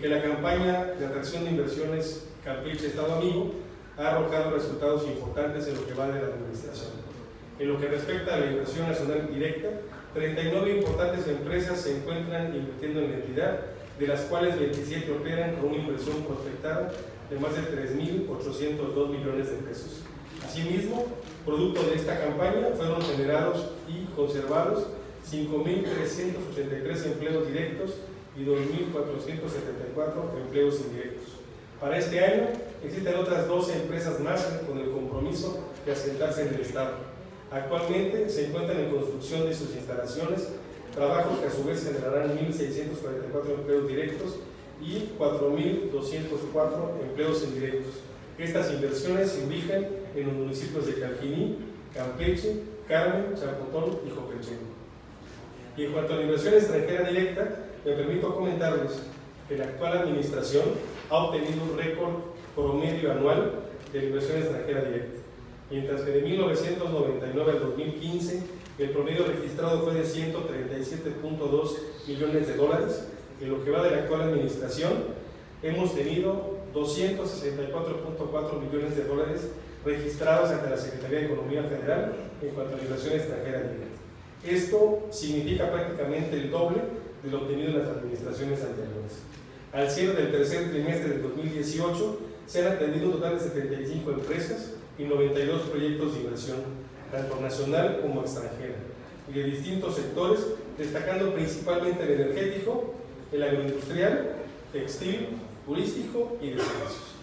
que la campaña de atracción de inversiones Campeche Estado Amigo ha arrojado resultados importantes en lo que va de la administración. En lo que respecta a la inversión nacional directa, 39 importantes empresas se encuentran invirtiendo en la entidad, de las cuales 27 operan con una inversión prospectada de más de 3.802 millones de pesos. Asimismo, producto de esta campaña fueron generados y conservados 5.383 empleos directos y 2.474 empleos indirectos. Para este año existen otras 12 empresas más con el compromiso de asentarse en el Estado. Actualmente se encuentran en construcción de sus instalaciones, trabajos que a su vez generarán 1.644 empleos directos y 4.204 empleos indirectos. Estas inversiones se ubican en los municipios de Calquiní, Campeche, Carmen, Chapotón y Jopelchenco. Y en cuanto a la inversión extranjera directa, me permito comentarles que la actual administración ha obtenido un récord promedio anual de inversión extranjera directa, mientras que de 1999 al 2015 el promedio registrado fue de 137.2 millones de dólares. En lo que va de la actual administración, hemos tenido 264.4 millones de dólares registrados ante la Secretaría de Economía Federal en cuanto a la inversión extranjera directa. Esto significa prácticamente el doble de lo obtenido en las administraciones anteriores. Al cierre del tercer trimestre del 2018, se han atendido un total de 75 empresas y 92 proyectos de inversión, tanto nacional como extranjera, y de distintos sectores, destacando principalmente el energético, el agroindustrial, textil, turístico y de servicios.